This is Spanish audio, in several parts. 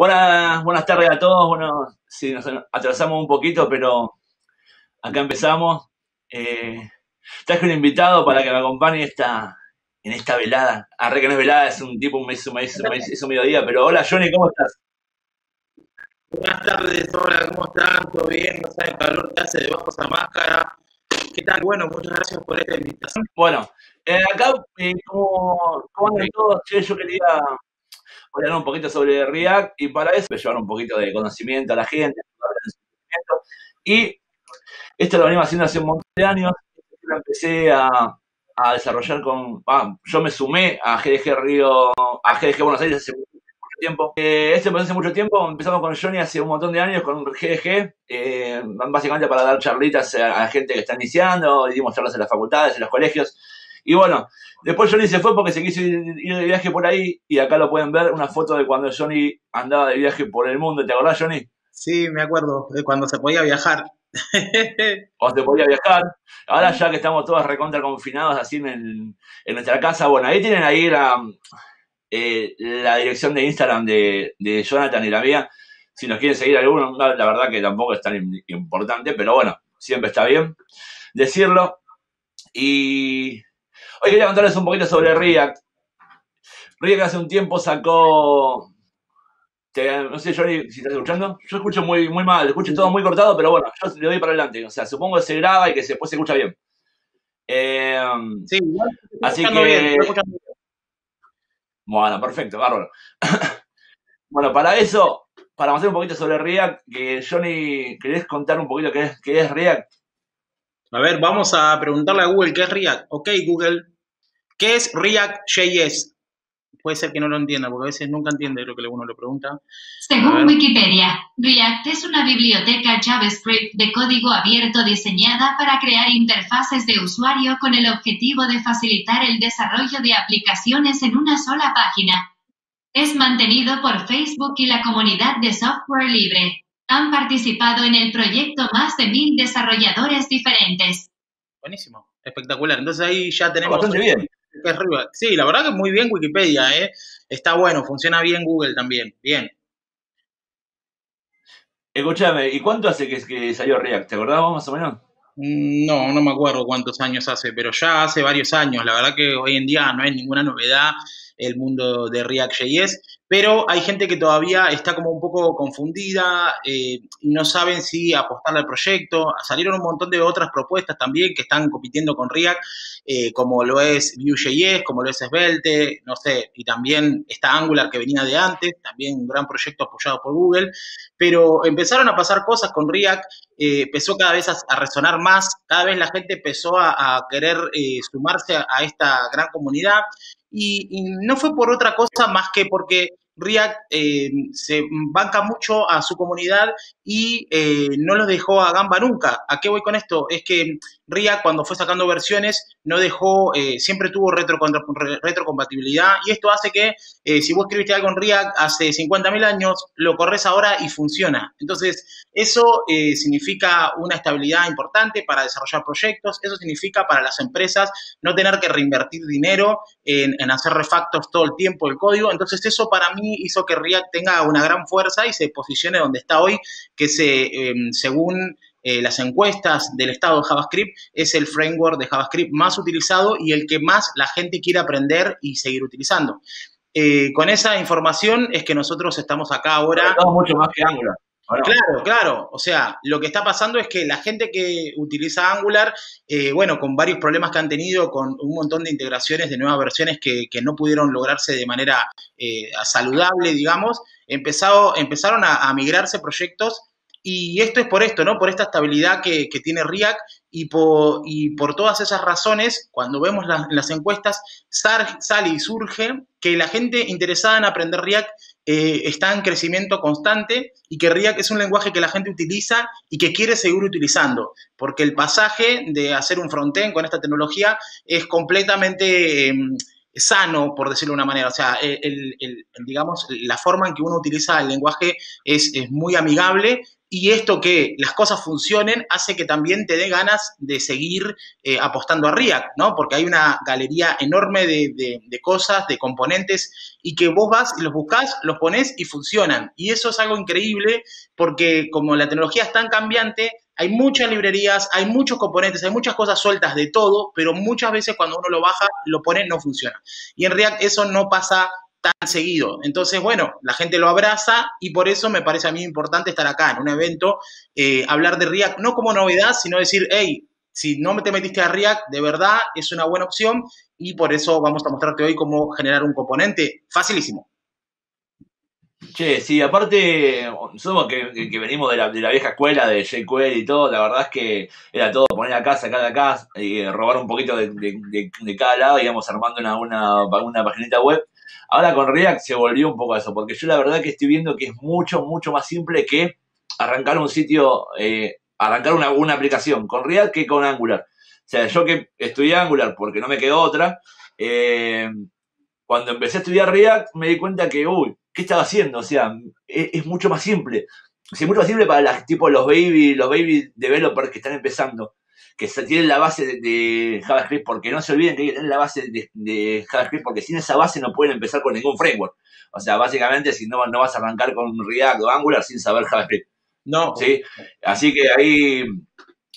Buenas, buenas tardes a todos. Bueno, sí, nos atrasamos un poquito, pero acá empezamos. Eh, traje un invitado para que me acompañe esta, en esta velada. Arre que no es velada, es un tipo, me hizo, me hizo mediodía. Pero hola, Johnny, ¿cómo estás? Buenas tardes, hola, ¿cómo están? ¿Todo bien? No saben el calor que hace debajo de esa máscara. ¿Qué tal? Bueno, muchas gracias por esta invitación. Bueno, eh, acá, eh, ¿cómo, ¿cómo andan todos? Che, yo quería hablar un poquito sobre React y para eso llevar un poquito de conocimiento a la gente. Y esto lo venimos haciendo hace un montón de años. Lo empecé a, a desarrollar con. Yo me sumé a GDG Río, a GDG Buenos Aires hace mucho tiempo. Eh, este empezó hace mucho tiempo. Empezamos con Johnny hace un montón de años con GDG, eh, básicamente para dar charlitas a la gente que está iniciando, y dimos charlas en las facultades, en los colegios. Y bueno, después Johnny se fue porque se quiso ir, de viaje por ahí y acá lo pueden ver, una foto de cuando Johnny andaba de viaje por el mundo. ¿Te acordás, Johnny? Sí, me acuerdo, de cuando se podía viajar. o se podía viajar. Ahora ya que estamos todos recontra confinados así en, en nuestra casa, bueno, ahí tienen ahí la, eh, la dirección de Instagram de, de, Jonathan y la mía. Si nos quieren seguir alguno, la verdad que tampoco es tan importante, pero bueno, siempre está bien decirlo. Y Hoy quería contarles un poquito sobre React. React hace un tiempo sacó. no sé, Johnny, si estás escuchando. Yo escucho muy, muy mal, escucho todo muy cortado, pero bueno, yo le doy para adelante. O sea, supongo que se graba y que después se escucha bien. Eh, sí, así que. Bien, bueno, perfecto, bárbaro. bueno, para eso, para hacer un poquito sobre React, que Johnny, ¿querés contar un poquito qué es, qué es React? A ver, vamos a preguntarle a Google qué es React. Ok, Google, ¿qué es React.js? Puede ser que no lo entienda, porque a veces nunca entiende lo que uno le pregunta. Según Wikipedia, React es una biblioteca JavaScript de código abierto diseñada para crear interfaces de usuario con el objetivo de facilitar el desarrollo de aplicaciones en una sola página. Es mantenido por Facebook y la comunidad de software libre. Han participado en el proyecto más de mil desarrolladores diferentes. Buenísimo, espectacular. Entonces ahí ya tenemos... Bastante bien. Sí, la verdad que muy bien Wikipedia, ¿eh? Está bueno, funciona bien Google también. Bien. Escúchame, ¿y cuánto hace que, que salió React? ¿Te acordás más o menos? Mm, no, no me acuerdo cuántos años hace, pero ya hace varios años. La verdad que hoy en día no hay ninguna novedad el mundo de React.js, pero hay gente que todavía está como un poco confundida eh, y no saben si apostarle al proyecto. Salieron un montón de otras propuestas también que están compitiendo con React, eh, como lo es Vue.js, como lo es Svelte, no sé, y también está Angular que venía de antes, también un gran proyecto apoyado por Google, pero empezaron a pasar cosas con React, eh, empezó cada vez a, resonar más, cada vez la gente empezó a, querer sumarse a esta gran comunidad y, no fue por otra cosa más que porque React eh, se banca mucho a su comunidad y eh, no los dejó a gamba nunca. ¿A qué voy con esto? Es que React cuando fue sacando versiones no dejó, eh, siempre tuvo retro, retrocompatibilidad y esto hace que si vos escribiste algo en React hace 50.000 años, lo corres ahora y funciona. Entonces, eso significa una estabilidad importante para desarrollar proyectos, eso significa para las empresas no tener que reinvertir dinero en, en hacer refactos todo el tiempo del código. Entonces, eso para mí hizo que React tenga una gran fuerza y se posicione donde está hoy, que se, em, según eh, las encuestas del estado de JavaScript, es el framework de JavaScript más utilizado y el que más la gente quiere aprender y seguir utilizando. Eh, con esa información es que nosotros estamos acá ahora. mucho más que Angular. Claro, claro. O sea, lo que está pasando es que la gente que utiliza Angular, eh, bueno, con varios problemas que han tenido, con un montón de integraciones de nuevas versiones que, no pudieron lograrse de manera eh, saludable, digamos, empezado, empezaron a, migrarse proyectos y esto es por esto, ¿no? Por esta estabilidad que, tiene React y por, y por, todas esas razones, cuando vemos las encuestas, sale y surge que la gente interesada en aprender React eh, está en crecimiento constante y que React es un lenguaje que la gente utiliza y que quiere seguir utilizando, porque el pasaje de hacer un frontend con esta tecnología es completamente... Em, sano, por decirlo de una manera. O sea, el, digamos, la forma en que uno utiliza el lenguaje es, es, muy amigable y esto que las cosas funcionen hace que también te dé ganas de seguir eh, apostando a React, ¿no? Porque hay una galería enorme de, cosas, de componentes, y que vos vas y los buscas, los pones y funcionan. Y eso es algo increíble porque como la tecnología es tan cambiante, hay muchas librerías, hay muchos componentes, hay muchas cosas sueltas de todo, pero muchas veces cuando uno lo baja, lo pone, no funciona. Y en React eso no pasa tan seguido. Entonces, bueno, la gente lo abraza y por eso me parece a mí importante estar acá en un evento, eh, hablar de React no como novedad, sino decir, hey, si no te metiste a React, de verdad es una buena opción y por eso vamos a mostrarte hoy cómo generar un componente facilísimo. Che, sí, aparte, somos que, venimos de la, vieja escuela de jQuery y todo, la verdad es que era todo poner acá, sacar acá, y robar un poquito de, cada lado, íbamos armando una, una, una paginita web. Ahora con React se volvió un poco a eso, porque yo la verdad que estoy viendo que es mucho, mucho más simple que arrancar un sitio, eh, arrancar una, aplicación con React que con Angular. O sea, yo que estudié Angular porque no me quedó otra, eh, cuando empecé a estudiar React me di cuenta que, uy, ¿qué estaba haciendo? O sea, es, mucho más simple. es mucho más simple para las, tipo los baby, los baby developers que están empezando que tienen la base de, JavaScript, porque no se olviden que tienen la base de, JavaScript, porque sin esa base no pueden empezar con ningún framework. O sea, básicamente, si no, no vas a arrancar con React o Angular sin saber JavaScript. No. ¿Sí? Así que ahí,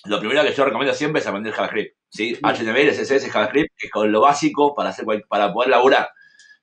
lo primero que yo recomiendo siempre es aprender JavaScript. ¿sí? HTML, CSS, JavaScript, que es con lo básico para, hacer, para poder laburar.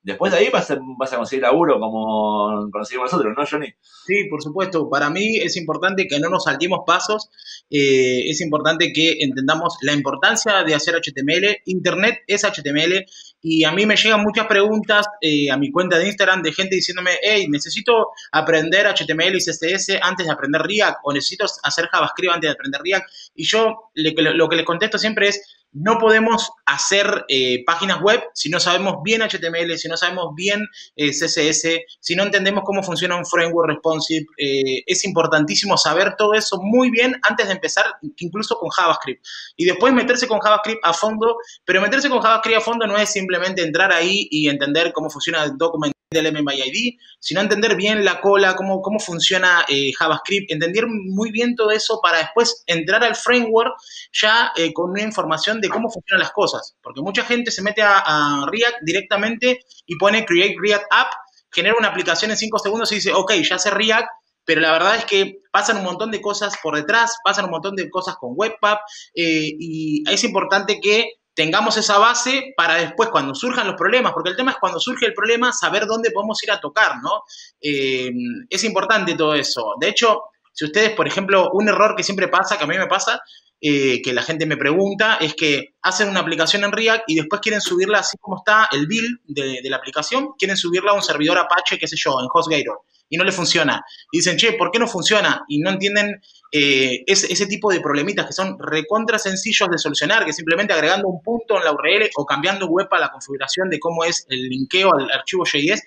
Después de ahí vas a, vas a conseguir laburo como conseguimos nosotros, ¿no, Johnny? Sí, por supuesto. Para mí es importante que no nos saltemos pasos. Eh, es importante que entendamos la importancia de hacer HTML. Internet es HTML. Y a mí me llegan muchas preguntas eh, a mi cuenta de Instagram de gente diciéndome, hey, necesito aprender HTML y CSS antes de aprender React o necesito hacer JavaScript antes de aprender React. Y yo lo que les contesto siempre es, no podemos hacer eh, páginas web si no sabemos bien HTML, si no sabemos bien eh, CSS, si no entendemos cómo funciona un framework responsive. Eh, es importantísimo saber todo eso muy bien antes de empezar, incluso con JavaScript. Y después meterse con JavaScript a fondo, pero meterse con JavaScript a fondo no es simplemente entrar ahí y entender cómo funciona el documento del MMID, sino entender bien la cola, cómo, cómo funciona eh, JavaScript, entender muy bien todo eso para después entrar al framework ya eh, con una información de cómo funcionan las cosas. Porque mucha gente se mete a, React directamente y pone Create React App, genera una aplicación en 5 segundos y dice, ok, ya sé React, pero la verdad es que pasan un montón de cosas por detrás, pasan un montón de cosas con Webpack eh, y es importante que tengamos esa base para después, cuando surjan los problemas, porque el tema es cuando surge el problema, saber dónde podemos ir a tocar, ¿no? Eh, es importante todo eso. De hecho, si ustedes, por ejemplo, un error que siempre pasa, que a mí me pasa, eh, que la gente me pregunta, es que hacen una aplicación en React y después quieren subirla así como está el build de, de la aplicación, quieren subirla a un servidor Apache, qué sé yo, en HostGator y no le funciona. Y dicen, che, ¿por qué no funciona? Y no entienden eh, ese, tipo de problemitas que son recontra sencillos de solucionar, que simplemente agregando un punto en la URL o cambiando web a la configuración de cómo es el linkeo al archivo JS,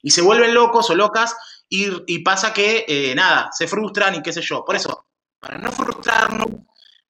y se vuelven locos o locas y, pasa que, eh, nada, se frustran y qué sé yo. Por eso, para no frustrarnos,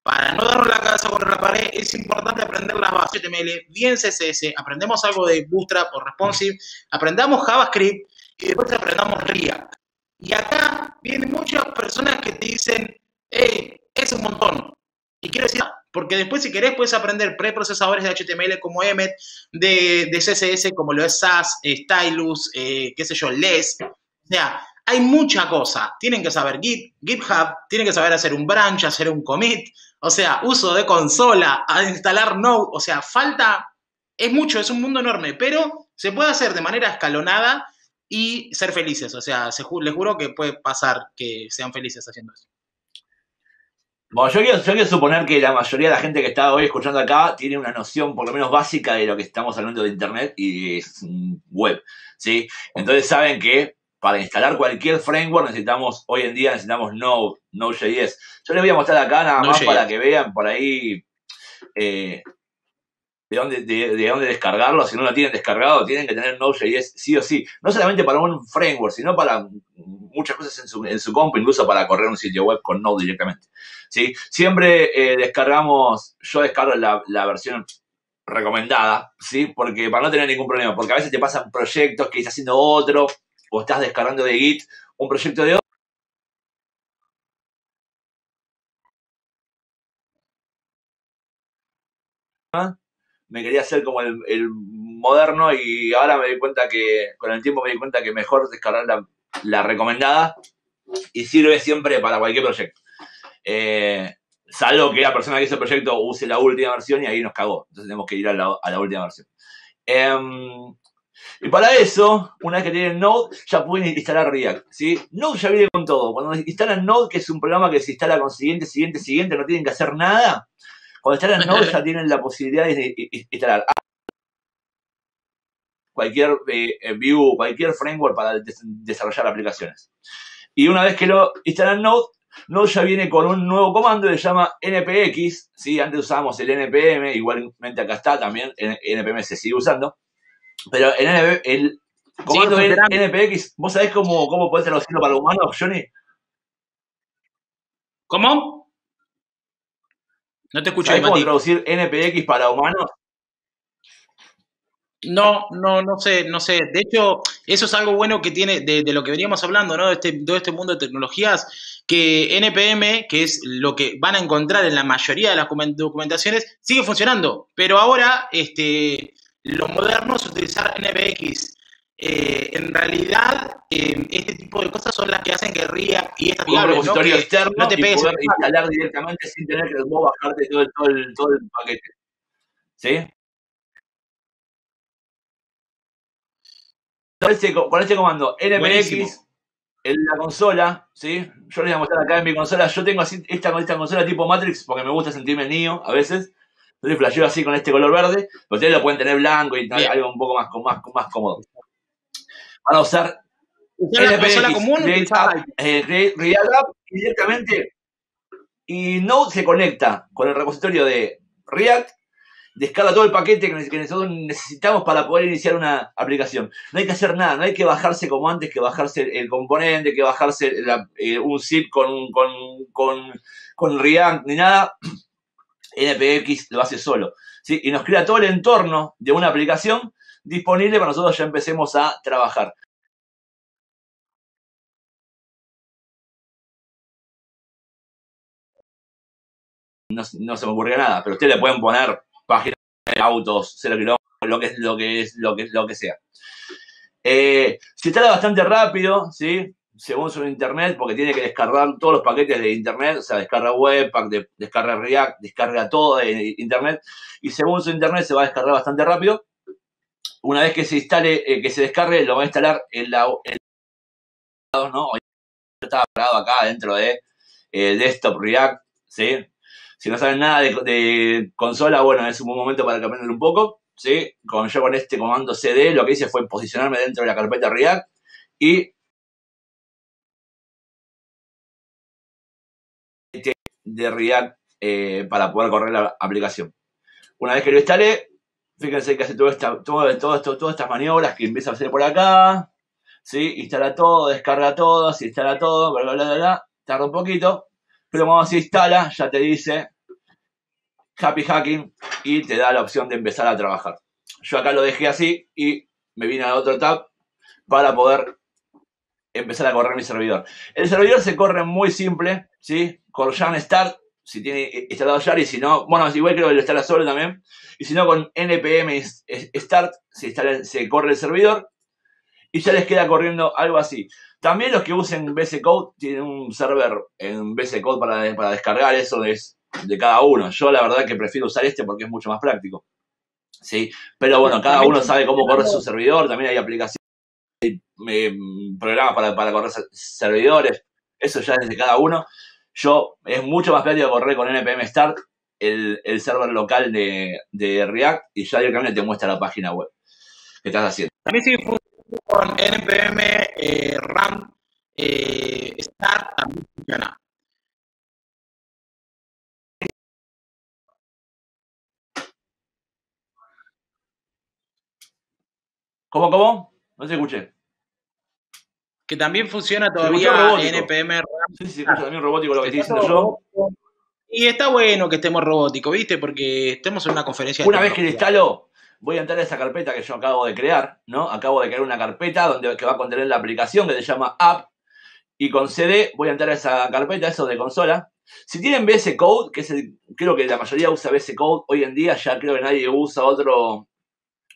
para no darnos la cabeza contra la pared, es importante aprender las bases HTML, bien CSS, aprendemos algo de Bootstrap o Responsive, aprendamos JavaScript, y después aprendamos React. Y acá vienen muchas personas que te dicen, hey, es un montón. Y quiero decir, porque después si querés puedes aprender preprocesadores de HTML como Emmet, de, de CSS como lo es SAS, Stylus, eh, qué sé yo, LES. O sea, hay mucha cosa. Tienen que saber Git, GitHub, tienen que saber hacer un branch, hacer un commit, o sea, uso de consola, instalar Node, o sea, falta, es mucho, es un mundo enorme, pero se puede hacer de manera escalonada y ser felices. O sea, se les juro que puede pasar que sean felices haciendo eso. Bueno, yo quiero, suponer que la mayoría de la gente que está hoy escuchando acá tiene una noción por lo menos básica de lo que estamos hablando de Internet y de web, ¿sí? Entonces saben que para instalar cualquier framework necesitamos, hoy en día necesitamos Node, Node.js. Yo les voy a mostrar acá nada más para que vean por ahí eh, de dónde, de, de, dónde descargarlo, si no lo tienen descargado, tienen que tener Node.js sí o sí. No solamente para un framework, sino para muchas cosas en su, en su compu, incluso para correr un sitio web con Node directamente. ¿sí? Siempre eh, descargamos, yo descargo la, la, versión recomendada, ¿sí? Porque para no tener ningún problema, porque a veces te pasan proyectos que estás haciendo otro, o estás descargando de Git un proyecto de otro me quería hacer como el, moderno y ahora me di cuenta que, con el tiempo me di cuenta que mejor descargar la, recomendada y sirve siempre para cualquier proyecto. Eh, salvo que la persona que hizo el proyecto use la última versión y ahí nos cagó. Entonces tenemos que ir a la, última versión. Eh, y para eso, una vez que tienen Node, ya pueden instalar React. Node ya viene con todo. Cuando instalan Node, que es un programa que se instala con siguiente, siguiente, siguiente, no tienen que hacer nada. Cuando instalan Node ya tienen la posibilidad de instalar cualquier eh, view, cualquier framework para desarrollar aplicaciones. Y una vez que lo instalan Node, Node ya viene con un nuevo comando que se llama npx. ¿sí? Antes usábamos el npm, igualmente acá está también, npm se sigue usando. Pero el, el comando sí, npx, ¿vos sabés cómo, cómo podés traducirlo para humanos, Johnny? ¿Cómo? No te escucho. ¿Sabés cómo traducir npx para humanos? No, no, no sé, no sé. De hecho, eso es algo bueno que tiene de, de lo que veníamos hablando, ¿no? De este, de este mundo de tecnologías, que NPM, que es lo que van a encontrar en la mayoría de las documentaciones, sigue funcionando. Pero ahora, este, lo moderno es utilizar NPX. Eh, en realidad, eh, este tipo de cosas son las que hacen que RIA y esta un repositorio ¿no? externo no te y poder instalar directamente sin tener que vos bajarte todo el, todo el, todo el paquete. ¿Sí? Con este, con este comando Buenísimo. en la consola, ¿sí? Yo les voy a mostrar acá en mi consola. Yo tengo así esta, esta consola tipo Matrix porque me gusta sentirme niño a veces. Entonces flasheo así con este color verde. Ustedes lo pueden tener blanco y tal, algo un poco más, más, más cómodo. Van a usar NPX, común, React App, eh, React App directamente y Node se conecta con el repositorio de React descarga todo el paquete que nosotros necesitamos para poder iniciar una aplicación. No hay que hacer nada, no hay que bajarse como antes, que bajarse el componente, que bajarse la, eh, un zip con, con, con, con, React, ni nada. NPX lo hace solo. ¿sí? Y nos crea todo el entorno de una aplicación disponible para nosotros ya empecemos a trabajar. No, se me ocurrió nada, pero ustedes le pueden poner páginas de autos, cero kilómetros, lo que es, lo que es, lo que, lo que sea. Eh, se instala bastante rápido, ¿sí? Según su internet, porque tiene que descargar todos los paquetes de internet, o sea, descarga Webpack, de, descarga React, descarga todo de internet, y según su internet se va a descargar bastante rápido. Una vez que se instale, eh, que se descargue, lo va a instalar en la, en ¿no? Estaba parado acá dentro de eh, Desktop React, ¿sí? Si no saben nada de, consola, bueno, es un buen momento para que un poco. ¿sí? Con, yo con este comando CD lo que hice fue posicionarme dentro de la carpeta React y de React eh, para poder correr la aplicación. Una vez que lo instalé, fíjense que hace todo todo, todas estas maniobras que empieza a hacer por acá. ¿sí? Instala todo, descarga todo, se instala todo, bla, bla, bla, bla, tarda un poquito, pero cuando se instala ya te dice Happy Hacking y te da la opción de empezar a trabajar. Yo acá lo dejé así y me vine a otro tab para poder empezar a correr mi servidor. El servidor se corre muy simple, ¿sí? Con Jan Start, si tiene instalado Jar y si no, bueno, igual creo que lo instala solo también. Y si no, con npm start se, instala, se corre el servidor y ya les queda corriendo algo así. También los que usen BC Code tienen un server en BC Code para, para descargar, eso es de cada uno. Yo la verdad que prefiero usar este porque es mucho más práctico. ¿sí? Pero bueno, cada uno sabe cómo correr su servidor, también hay aplicaciones, hay eh, programas para, para correr servidores, eso ya es de cada uno. Yo, es mucho más práctico correr con npm start, el, el server local de, de, React, y ya directamente te muestra la página web que estás haciendo. También sí con npm eh, RAM eh, start también funciona. ¿Cómo, cómo? No se escuché. Que también funciona todavía NPM Sí, sí, escucha también robótico lo que estoy diciendo yo. Y está bueno que estemos robóticos, ¿viste? Porque estemos en una conferencia. Una vez que le instalo, voy a entrar a esa carpeta que yo acabo de crear, ¿no? Acabo de crear una carpeta donde, que va a contener la aplicación que se llama App. Y con CD voy a entrar a esa carpeta, eso de consola. Si tienen VS Code, que es el, creo que la mayoría usa VS Code, hoy en día ya creo que nadie usa otro,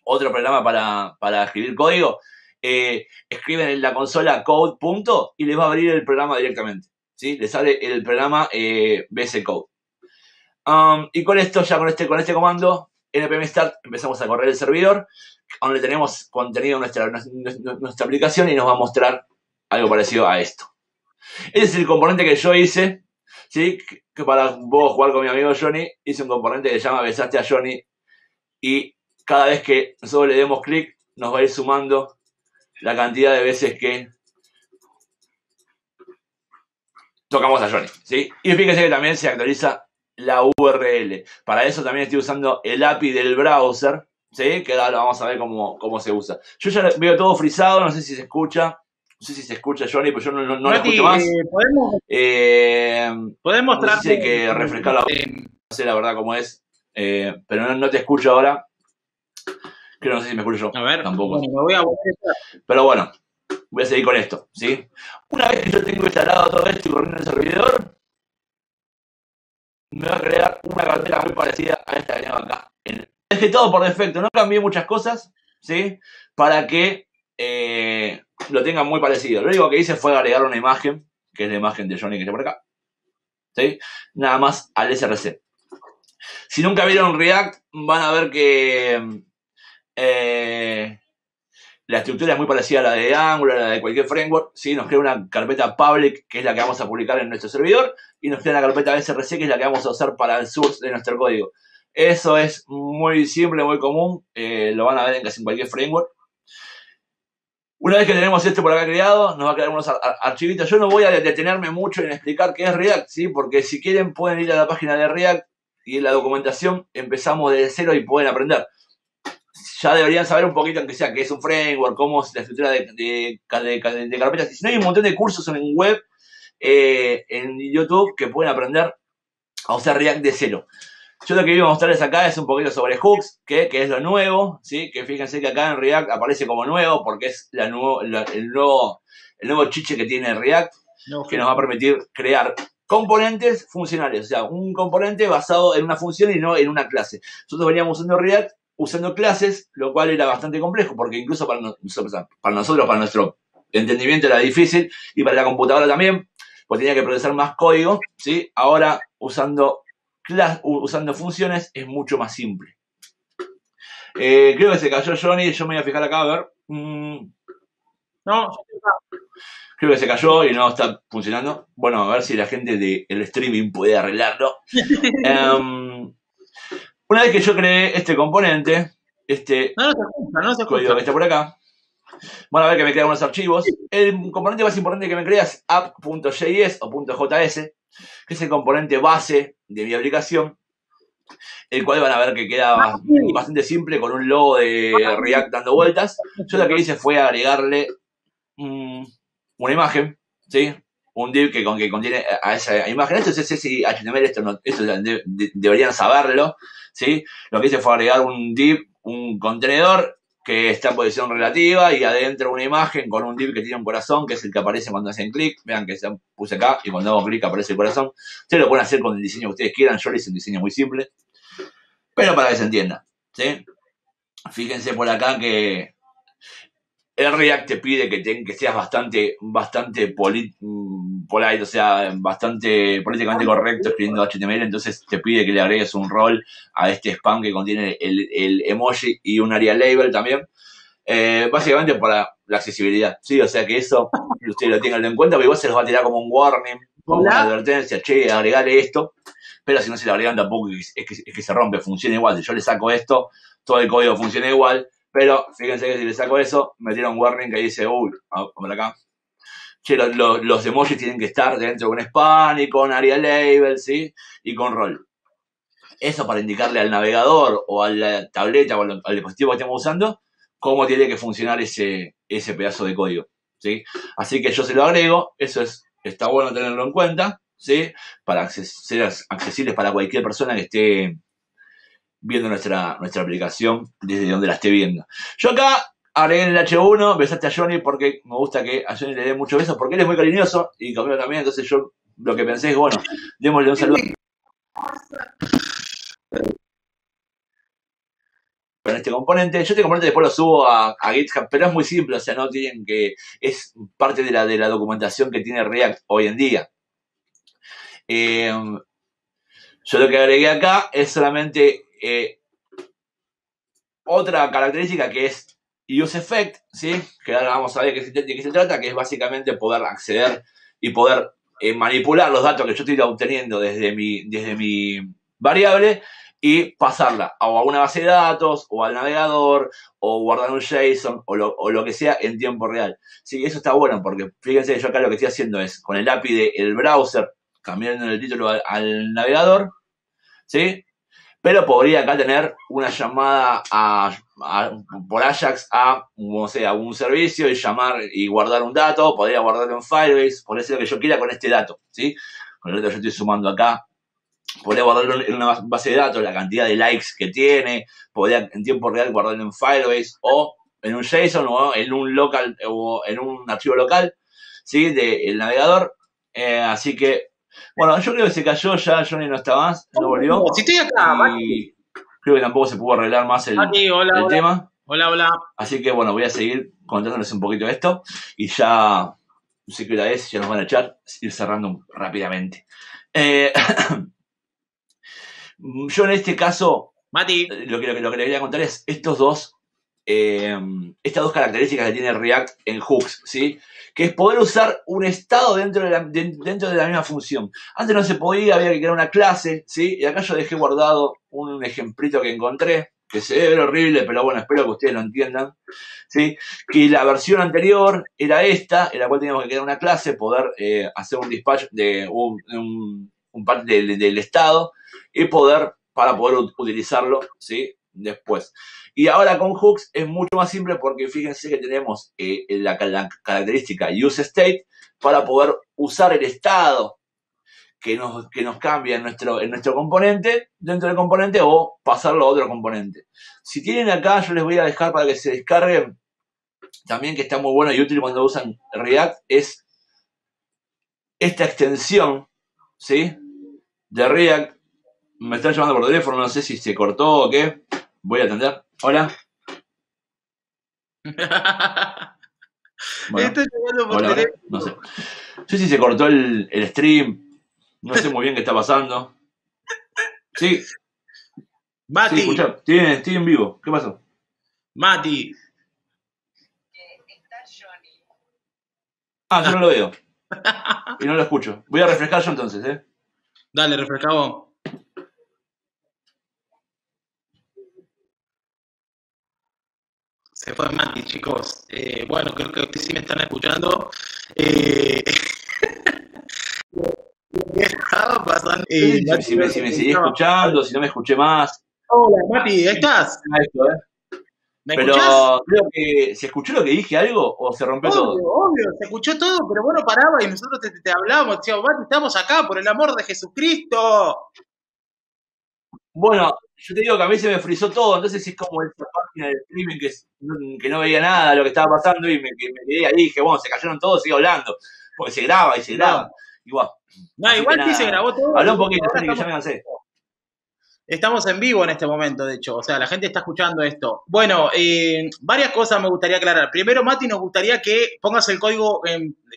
otro programa para, para escribir código, eh, escriben en la consola code. Punto, y les va a abrir el programa directamente. ¿Sí? Les sale el programa eh, VS Code. Um, y con esto, ya con este, con este comando, npm start, empezamos a correr el servidor, donde tenemos contenido en nuestra, nuestra aplicación y nos va a mostrar algo parecido a esto. Ese es el componente que yo hice, ¿sí? que para vos jugar con mi amigo Johnny, hice un componente que se llama Besaste a Johnny y cada vez que nosotros le demos clic nos va a ir sumando la cantidad de veces que tocamos a Johnny. ¿sí? Y fíjense que también se actualiza la URL. Para eso también estoy usando el API del browser, ¿sí? que ahora vamos a ver cómo, cómo se usa. Yo ya veo todo frisado, no sé si se escucha. No sé si se escucha Johnny, pero yo no, no, lo escucho más. Eh, ¿Podemos, eh, ¿podemos no sé si hay que refrescar la No sé la verdad cómo es. Eh, pero no, no, te escucho ahora. Que no sé si me escucho yo. A ver, tampoco. Bueno, me voy a pero bueno, voy a seguir con esto, ¿sí? Una vez que yo tengo instalado todo esto y corriendo el servidor, me va a crear una carpeta muy parecida a esta que tengo acá. Es que todo por defecto, no cambié muchas cosas, ¿sí? Para que eh, lo tengan muy parecido. Lo único que hice fue agregar una imagen, que es la imagen de Johnny que está por acá. ¿Sí? Nada más al SRC. Si nunca vieron React, van a ver que eh, la estructura es muy parecida a la de Angular, a la de cualquier framework. ¿sí? Nos crea una carpeta public, que es la que vamos a publicar en nuestro servidor, y nos crea una carpeta SRC, que es la que vamos a usar para el source de nuestro código. Eso es muy simple, muy común. Eh, lo van a ver en casi cualquier framework. Una vez que tenemos esto por acá creado, nos va a crear unos archivitos. Yo no voy a detenerme mucho en explicar qué es React, ¿sí? Porque si quieren pueden ir a la página de React y en la documentación empezamos desde cero y pueden aprender. Ya deberían saber un poquito, aunque sea, qué es un framework, cómo es la estructura de, de, de, carpetas. Y si no, hay un montón de cursos en web, eh, en YouTube, que pueden aprender a usar React de cero. Yo lo que iba a mostrarles acá es un poquito sobre hooks, que, que es lo nuevo, ¿sí? Que fíjense que acá en React aparece como nuevo porque es la nuevo, la, el, nuevo, el nuevo chiche que tiene React, no, que nos va a permitir crear componentes funcionales, o sea, un componente basado en una función y no en una clase. Nosotros veníamos usando React usando clases, lo cual era bastante complejo porque incluso para nosotros, para, nosotros, para nuestro entendimiento era difícil y para la computadora también, pues tenía que procesar más código, ¿sí? Ahora usando usando funciones es mucho más simple. Eh, creo que se cayó Johnny, yo me voy a fijar acá a ver. Mm. No, creo que se cayó y no está funcionando. Bueno, a ver si la gente del streaming puede arreglarlo. um, una vez que yo creé este componente, este no, no se escucha, no se código que está por acá, van a ver que me crean unos archivos. El componente más importante que me crea es app.js o .js que es el componente base de mi aplicación, el cual van a ver que queda ah, bastante simple con un logo de React dando vueltas. Yo lo que hice fue agregarle una imagen, ¿sí? Un div que, que contiene a esa imagen. Esto es HTML, esto, no, esto deberían saberlo, ¿sí? Lo que hice fue agregar un div, un contenedor que está en posición relativa y adentro una imagen con un div que tiene un corazón, que es el que aparece cuando hacen clic. Vean que se puse acá y cuando hago clic aparece el corazón. Ustedes lo pueden hacer con el diseño que ustedes quieran. Yo le hice un diseño muy simple, pero para que se entienda. ¿sí? Fíjense por acá que el React te pide que, que seas bastante, bastante mm, polite, o sea, bastante políticamente correcto escribiendo HTML, entonces te pide que le agregues un rol a este spam que contiene el, emoji y un area label también. Eh, básicamente para la accesibilidad, ¿sí? O sea que eso ustedes lo tengan en cuenta, porque igual se los va a tirar como un warning, como una advertencia, che, agregale esto, pero si no se le agregan tampoco es que, es que se rompe, funciona igual. Si yo le saco esto, todo el código funciona igual, pero fíjense que si le saco eso, me tiene un warning que dice, uy, por acá. Che, los, emojis tienen que estar dentro de un span y con area label, ¿sí? Y con rol. Eso para indicarle al navegador o a la tableta o al, dispositivo que estemos usando cómo tiene que funcionar ese, ese pedazo de código, ¿sí? Así que yo se lo agrego, eso es, está bueno tenerlo en cuenta, ¿sí? Para ser accesibles para cualquier persona que esté viendo nuestra, nuestra aplicación desde donde la esté viendo. Yo acá agregué en el H1, besaste a Johnny porque me gusta que a Johnny le dé muchos besos porque él es muy cariñoso y conmigo también, entonces yo lo que pensé es, bueno, démosle un saludo. Con este componente, yo este componente después lo subo a, GitHub, pero es muy simple, o sea, no tienen que, es parte de la, de la documentación que tiene React hoy en día. Eh, yo lo que agregué acá es solamente eh, otra característica que es use effect, ¿sí? Que ahora vamos a ver de qué se trata, que es básicamente poder acceder y poder eh, manipular los datos que yo estoy obteniendo desde mi, desde mi variable y pasarla a una base de datos o al navegador o guardar un JSON o lo, que sea en tiempo real. Sí, eso está bueno porque fíjense, yo acá lo que estoy haciendo es con el API del browser, cambiando el título al navegador, ¿sí? Pero podría acá tener una llamada a, por Ajax a, o sea, un servicio y llamar y guardar un dato. Podría guardarlo en Firebase, por lo que yo quiera con este dato, ¿sí? Con el dato que yo estoy sumando acá. Podría guardarlo en una base de datos, la cantidad de likes que tiene. Podría en tiempo real guardarlo en Firebase o en un JSON o en un local o en un archivo local, ¿sí? Del navegador. Eh, así que bueno, yo creo que se cayó ya, Johnny no está más, no volvió. Si estoy acá, y Creo que tampoco se pudo arreglar más el, tema. Hola, hola. Así que bueno, voy a seguir contándoles un poquito de esto y ya, no sé qué hora es, ya nos van a echar, ir cerrando rápidamente. Eh, yo en este caso, Mati. Lo que, lo, que, le quería contar es estos dos, eh, estas dos características que tiene React en hooks, ¿sí? que es poder usar un estado dentro de, la, dentro de la misma función. Antes no se podía, había que crear una clase, ¿sí? Y acá yo dejé guardado un ejemplito que encontré, que se ve horrible, pero bueno, espero que ustedes lo entiendan, ¿sí? Que la versión anterior era esta, en la cual teníamos que crear una clase, poder eh, hacer un dispatch de un, parte del estado y poder, para poder utilizarlo, ¿sí? Después. Y ahora con hooks es mucho más simple porque fíjense que tenemos eh, la, característica use state para poder usar el estado que nos, que nos cambia en nuestro, en nuestro componente, dentro del componente, o pasarlo a otro componente. Si tienen acá, yo les voy a dejar para que se descarguen, también que está muy bueno y útil cuando usan React, es esta extensión, ¿sí? De React. Me están llamando por teléfono, no sé si se cortó o qué. Voy a atender. Hola. Estoy llamando por hola, No sé. Si se cortó el, el stream. No sé muy bien qué está pasando. Sí. Mati. Sí, estoy, estoy en vivo. ¿Qué pasó? Mati. Ah, yo no lo veo. Y no lo escucho. Voy a refrescar yo entonces, ¿eh? Dale, refresca Se fue Mati, chicos. Eh, bueno, creo que sí me están escuchando. Eh, ¿Qué estaba pasando? Eh, si, me, si me seguí escuchando, si no me escuché más. Hola, Mati, ¿estás? ¿eh? ¿Me pero escuchás? creo que se escuchó lo que dije algo o se rompió todo. Obvio, se escuchó todo, pero bueno, paraba y nosotros te, te hablábamos, decíamos, Mati, estamos acá por el amor de Jesucristo. Bueno, yo te digo que a mí se me frizó todo, entonces es como esa página de streaming que, que no veía nada de lo que estaba pasando y me, me quedé ahí y dije, bueno, se cayeron todos, sigo hablando, porque se graba y se graba. Igual. No, igual sí se grabó todo. Habló un poquito, que ya me cansé. Estamos en vivo en este momento, de hecho. O sea, la gente está escuchando esto. Bueno, eh, varias cosas me gustaría aclarar. Primero, Mati, nos gustaría que pongas el código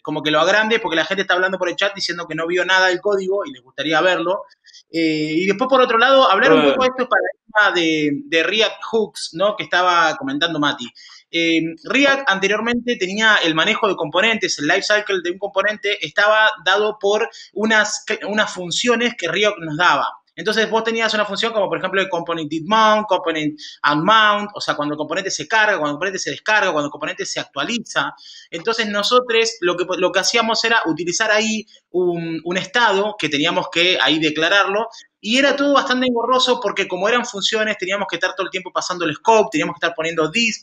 como que lo agrande, porque la gente está hablando por el chat diciendo que no vio nada del código y les gustaría verlo. Eh, y después, por otro lado, hablar un poco de esto para el tema de, de React Hooks, ¿no? Que estaba comentando Mati. Eh, React anteriormente tenía el manejo de componentes, el life cycle de un componente estaba dado por unas, unas funciones que React nos daba. Entonces vos tenías una función como por ejemplo el component did mount, component unmount, o sea, cuando el componente se carga, cuando el componente se descarga, cuando el componente se actualiza. Entonces nosotros lo que, lo que hacíamos era utilizar ahí un, un estado que teníamos que ahí declararlo y era todo bastante engorroso porque como eran funciones teníamos que estar todo el tiempo pasando el scope, teníamos que estar poniendo this,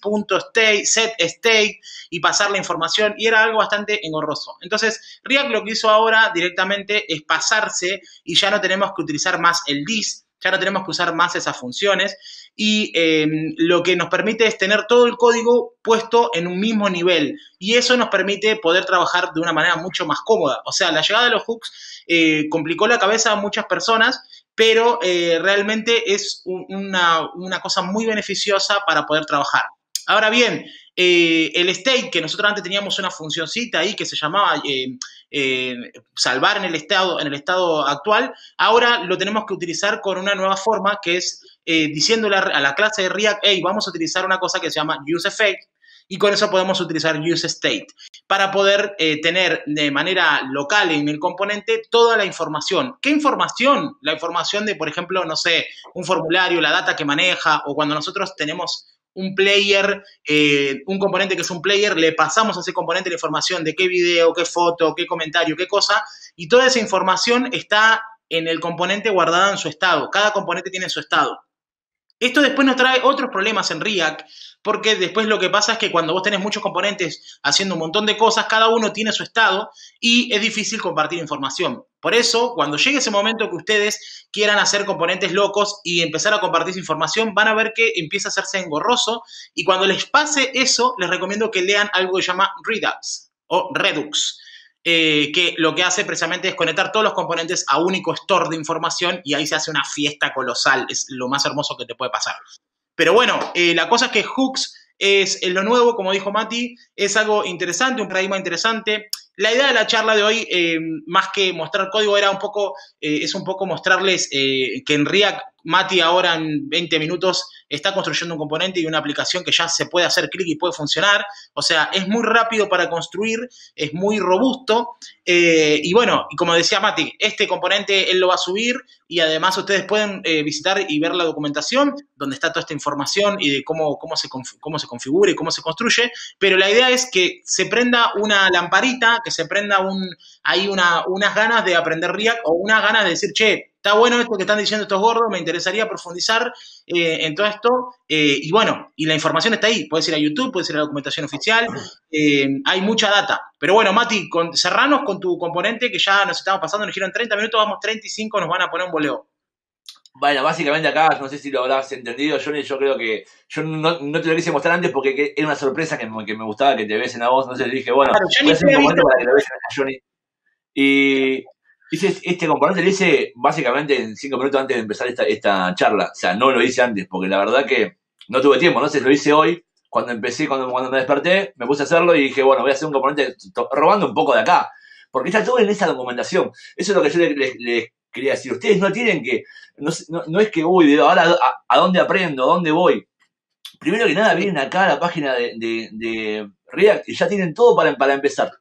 set, state y pasar la información y era algo bastante engorroso. Entonces React lo que hizo ahora directamente es pasarse y ya no tenemos que utilizar más el this, ya no tenemos que usar más esas funciones y em, lo que nos permite es tener todo el código puesto en un mismo nivel y eso nos permite poder trabajar de una manera mucho más cómoda. O sea, la llegada de los hooks eh, complicó la cabeza a muchas personas, pero eh, realmente es una, una cosa muy beneficiosa para poder trabajar. Ahora bien, eh, el state, que nosotros antes teníamos una funcioncita ahí que se llamaba eh, salvar en el, estado, en el estado actual, ahora lo tenemos que utilizar con una nueva forma que es diciéndole a la clase de React, hey, vamos a utilizar una cosa que se llama useEffect y con eso podemos utilizar useState para poder tener de manera local en el componente toda la información. ¿Qué información? La información de, por ejemplo, no sé, un formulario, la data que maneja o cuando nosotros tenemos un player, eh, un componente que es un player, le pasamos a ese componente la información de qué video, qué foto, qué comentario, qué cosa, y toda esa información está en el componente guardada en su estado. Cada componente tiene su estado. Esto después nos trae otros problemas en React, porque después lo que pasa es que cuando vos tenés muchos componentes haciendo un montón de cosas, cada uno tiene su estado y es difícil compartir información. Por eso, cuando llegue ese momento que ustedes quieran hacer componentes locos y empezar a compartir información, van a ver que empieza a hacerse engorroso y cuando les pase eso, les recomiendo que lean algo que se llama Redux o Redux. Eh, que lo que hace precisamente es conectar todos los componentes a único store de información y ahí se hace una fiesta colosal. Es lo más hermoso que te puede pasar. Pero bueno, eh, la cosa es que Hooks es lo nuevo, como dijo Mati, es algo interesante, un paradigma interesante. La idea de la charla de hoy, eh, más que mostrar código, era un poco, es un poco mostrarles que en React Mati ahora en 20 minutos está construyendo un componente y una aplicación que ya se puede hacer clic y puede funcionar. O sea, es muy rápido para construir, es muy robusto. Eh, y bueno, y como decía Mati, este componente él lo va a subir y además ustedes pueden eh, visitar y ver la documentación donde está toda esta información y de cómo, cómo, se, cómo se configura y cómo se construye. Pero la idea es que se prenda una lamparita, que se prenda un, hay una, unas ganas de aprender React o unas ganas de decir, che, está bueno esto que están diciendo estos gordos, me interesaría profundizar eh, en todo esto. Eh, y bueno, y la información está ahí. Puedes ir a YouTube, puedes ir a la documentación oficial, eh, hay mucha data. Pero bueno, Mati, con, cerranos con tu componente que ya nos estamos pasando, nos dijeron 30 minutos, vamos 35, nos van a poner un boleo. Bueno, básicamente acá, no sé si lo habrás entendido, Johnny, yo creo que yo no, te lo quise mostrar antes porque era una sorpresa que, que me gustaba que te besen a vos, entonces le dije, bueno, voy a hacer un componente para que lo besen a Johnny. Y Hice este componente lo hice básicamente en cinco minutos antes de empezar esta, esta charla. O sea, no lo hice antes, porque la verdad que no tuve tiempo. ¿no? Entonces lo hice hoy, cuando empecé, cuando, cuando me desperté, me puse a hacerlo y dije, bueno, voy a hacer un componente robando un poco de acá. Porque está todo en esa documentación. Eso es lo que yo les, quería decir. Ustedes no tienen que, no, es que, uy, ahora a, dónde aprendo, a dónde voy. Primero que nada, vienen acá a la página de, React y ya tienen todo para, empezar.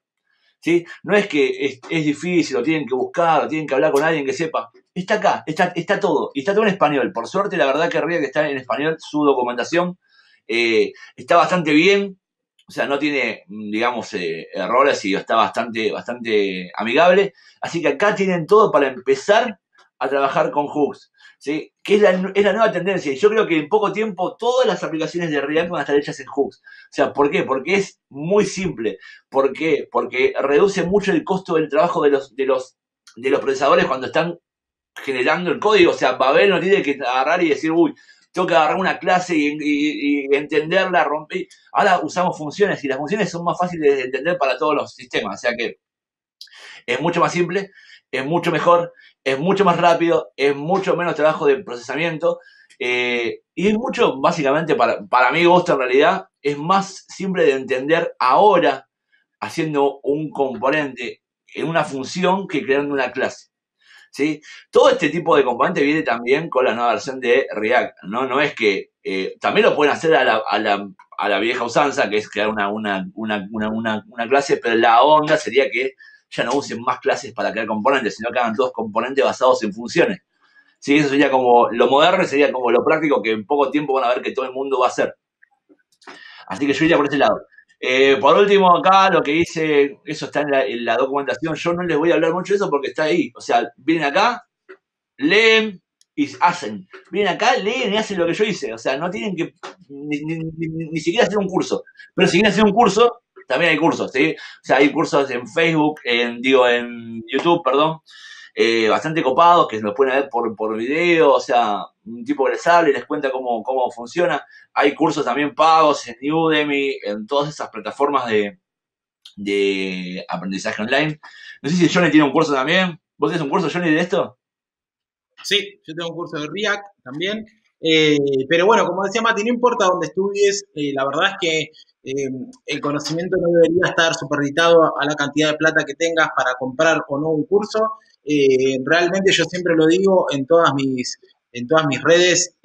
¿sí? No es que es, difícil, lo tienen que buscar, tienen que hablar con alguien que sepa. Está acá, está, está todo. Y está todo en español. Por suerte, la verdad que que está en español su documentación. Eh, está bastante bien. O sea, no tiene, digamos, eh, errores y está bastante, bastante amigable. Así que acá tienen todo para empezar a trabajar con hooks. ¿sí? que es la, nueva tendencia. Y yo creo que en poco tiempo todas las aplicaciones de React van a estar hechas en hooks. O sea, ¿por qué? Porque es muy simple. ¿Por qué? Porque reduce mucho el costo del trabajo de los, de los, de los procesadores cuando están generando el código. O sea, Babel no tiene que agarrar y decir, uy, tengo que agarrar una clase y, entenderla, romper. Ahora usamos funciones y las funciones son más fáciles de entender para todos los sistemas. O sea que es mucho más simple, es mucho mejor es mucho más rápido, es mucho menos trabajo de procesamiento eh, y es mucho, básicamente, para, para mí, gusto en realidad, es más simple de entender ahora haciendo un componente en una función que creando una clase. ¿Sí? Todo este tipo de componente viene también con la nueva versión de React. No, no es que eh, también lo pueden hacer a la, a, la, a la, vieja usanza, que es crear una, una, una, una clase, pero la onda sería que ya no usen más clases para crear componentes, sino que hagan todos componentes basados en funciones. Sí, eso sería como lo moderno, sería como lo práctico que en poco tiempo van a ver que todo el mundo va a hacer. Así que yo iría por ese lado. Eh, por último, acá lo que hice, eso está en la, documentación. Yo no les voy a hablar mucho de eso porque está ahí. O sea, vienen acá, leen y hacen. Vienen acá, leen y hacen lo que yo hice. O sea, no tienen que ni siquiera hacer un curso. Pero si quieren hacer un curso, también hay cursos, ¿sí? O sea, hay cursos en Facebook, en, digo, en YouTube, perdón. Eh, bastante copados, que lo pueden ver por, por video, o sea, un tipo que les habla y les cuenta cómo, cómo funciona. Hay cursos también pagos en Udemy, en todas esas plataformas de, de aprendizaje online. No sé si Johnny tiene un curso también. ¿Vos tenés un curso, Johnny, de esto? Sí, yo tengo un curso de React también. Eh, pero bueno, como decía Mati, no importa dónde estudies, eh, la verdad es que el conocimiento no debería estar superditado a la cantidad de plata que tengas para comprar o no un curso. Realmente yo siempre lo digo en todas mis, en todas mis redes,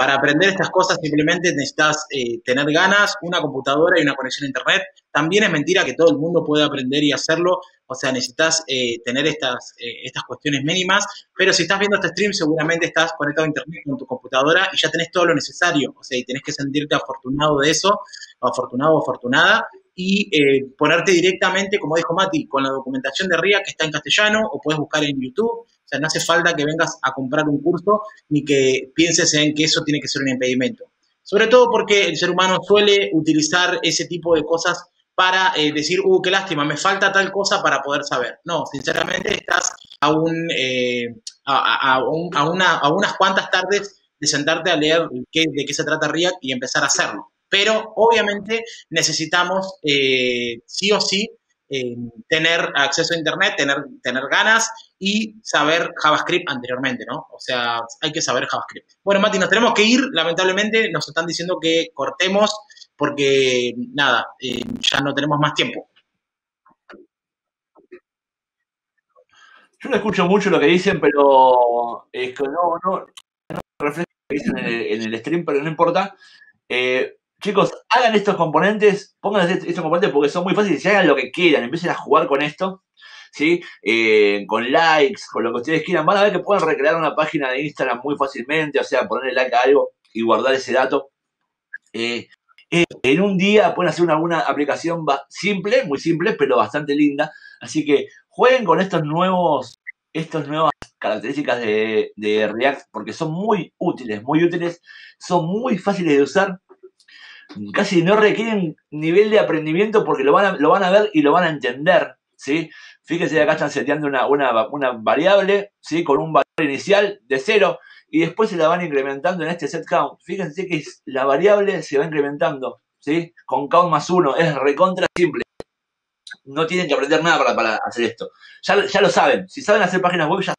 para aprender estas cosas simplemente necesitas eh, tener ganas, una computadora y una conexión a internet. También es mentira que todo el mundo puede aprender y hacerlo, o sea, necesitas eh, tener estas, eh, estas cuestiones mínimas, pero si estás viendo este stream seguramente estás conectado a internet con tu computadora y ya tenés todo lo necesario, o sea, y tenés que sentirte afortunado de eso, afortunado o afortunada, y ponerte directamente, como dijo Mati, con la documentación de RIA que está en castellano o puedes buscar en YouTube sea, no hace falta que vengas a comprar un curso ni que pienses en que eso tiene que ser un impedimento. Sobre todo porque el ser humano suele utilizar ese tipo de cosas para eh, decir, uh, qué lástima, me falta tal cosa para poder saber. No, sinceramente estás a, eh, a, a, unas cuantas tardes de sentarte a leer de qué se trata React y empezar a hacerlo. Pero obviamente necesitamos eh, sí o sí tener acceso a Internet, tener, tener ganas y saber JavaScript anteriormente, ¿no? O sea, hay que saber JavaScript. Bueno, Mati, nos tenemos que ir, lamentablemente nos están diciendo que cortemos porque, nada, eh, ya no tenemos más tiempo. Yo no escucho mucho lo que dicen, pero es que no, no, no refleja lo que dicen en el, stream, pero no importa. Eh, chicos, hagan estos componentes, pongan estos componentes porque son muy fáciles y hagan lo que quieran, empiecen a jugar con esto, ¿sí? Eh, con likes, con lo que ustedes quieran. Van a ver que pueden recrear una página de Instagram muy fácilmente, o sea, ponerle like a algo y guardar ese dato. Eh, eh, en un día pueden hacer una, aplicación simple, muy simple, pero bastante linda. Así que jueguen con estos nuevos, estas nuevas características de React porque son muy útiles, muy útiles, son muy fáciles de usar casi no requieren nivel de aprendimiento porque lo van a, lo van a ver y lo van a entender, ¿sí? Fíjense, acá están seteando una, una, variable, ¿sí? Con un valor inicial de cero y después se la van incrementando en este set count. Fíjense que la variable se va incrementando, ¿sí? Con count más uno, es recontra simple. No tienen que aprender nada para, para hacer esto. Ya, ya lo saben, si saben hacer páginas web ya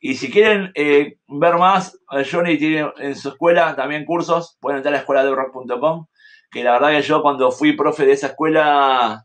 y si quieren eh, ver más, eh, Johnny tiene en su escuela también cursos, pueden entrar a la escuela de rock.com, que la verdad que yo cuando fui profe de esa escuela